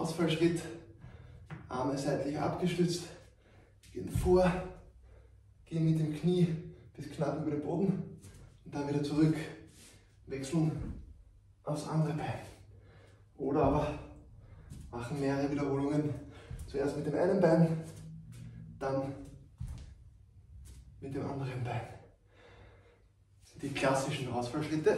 Ausfallschritt, Arme seitlich abgestützt, gehen vor, gehen mit dem Knie bis knapp über den Boden und dann wieder zurück, wechseln aufs andere Bein. Oder aber machen mehrere Wiederholungen, zuerst mit dem einen Bein, dann mit dem anderen Bein. Das sind die klassischen Ausfallschritte.